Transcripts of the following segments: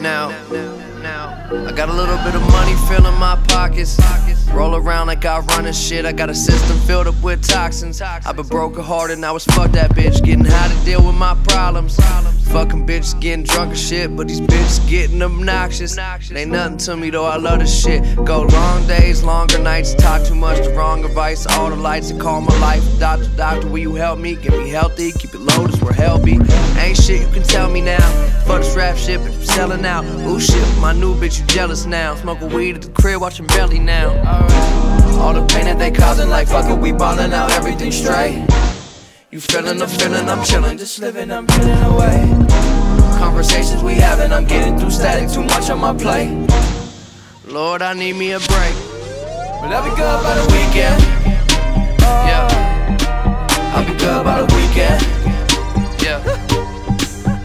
Now, now, I got a little bit of money filling my pockets. Roll around like I run and shit. I got a system filled up with toxins. I've been broken hearted, now it's fuck that bitch. Getting how to deal with my problems. Fucking bitches getting drunk and shit, but these bitches getting obnoxious. They ain't nothing to me though, I love this shit. Go long days, longer nights, talk too much, the wrong advice. All the lights that call my life. Doctor, doctor, will you help me? Get me healthy, keep it low, this where be. Ain't shit you can tell me now. Fuck this rap shit, but you selling out. Ooh shit, my new bitch, you jealous now. Smoking weed at the crib, watching belly now. All the pain that they causing, like fuck it, we ballin' out, everything straight. You feeling the feeling, I'm chillin', just living, I'm getting away. Conversations we having, I'm getting through static, too much on my plate. Lord, I need me a break. But I'll be good by the weekend. Yeah. I'll be good by the weekend. Yeah.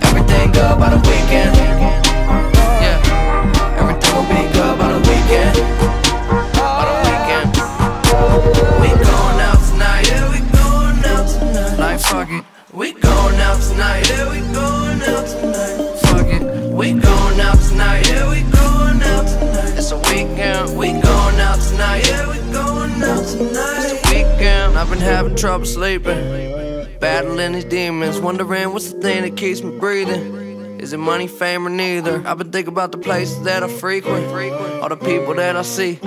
Everything good by the weekend. Fuck it. We going out tonight. Yeah, we going out tonight. Fuck it. We going out tonight. Yeah, we going out tonight. It's a weekend. We going out tonight. Yeah, we going out tonight. It's a weekend. I've been having trouble sleeping. Battling these demons, wondering what's the thing that keeps me breathing. Is it money, fame, or neither? I've been thinking about the places that I frequent, all the people that I see.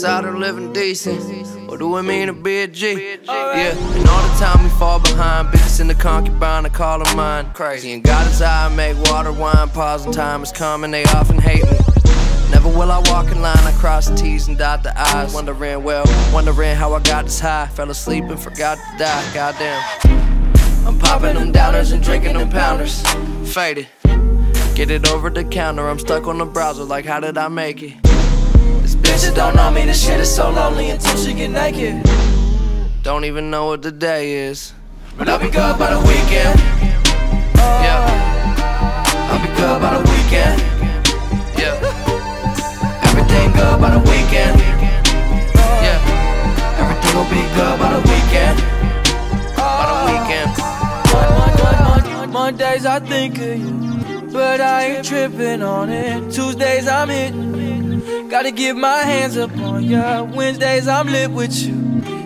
Tired of living decent. What do it mean to be a G? Yeah, and all the time we fall behind. Bitches in the concubine, I call them mine. Crazy. And God is I make water, wine, pause, and time is coming. They often hate me. Never will I walk in line, I cross the T's and dot the I's. Wondering, well, wondering how I got this high. Fell asleep and forgot to die, goddamn. I'm popping them downers and drinking them pounders. Faded. Get it over the counter, I'm stuck on the browser, like, how did I make it? This bitch that don't know me, this shit is so lonely until she get naked. Don't even know what the day is. But I'll be good by the weekend. Yeah. I'll be good by the weekend. Yeah. Everything good by the weekend. Yeah. Everything will be good by the weekend. By the weekend. Mondays I think of you, but I ain't tripping on it. Tuesdays I'm hitting, gotta get my hands up on ya. Wednesdays I'm lit with you,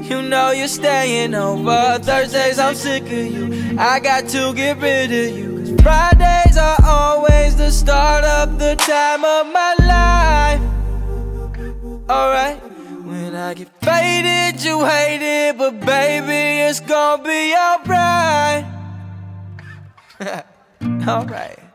you know you're staying over. Thursdays I'm sick of you, I got to get rid of you. 'Cause Fridays are always the start of the time of my life. Alright, when I get faded, you hate it, but baby, it's gonna be alright. Alright.